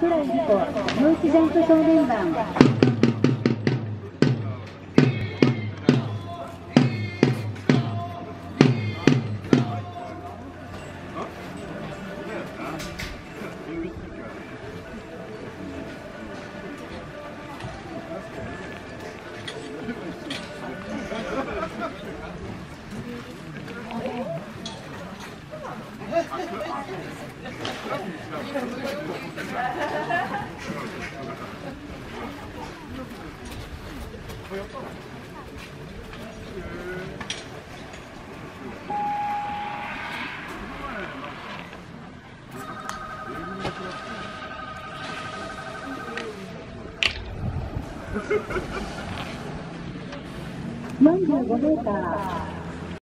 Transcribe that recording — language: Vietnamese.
桜井理子、幼稚前区少年団。45メーター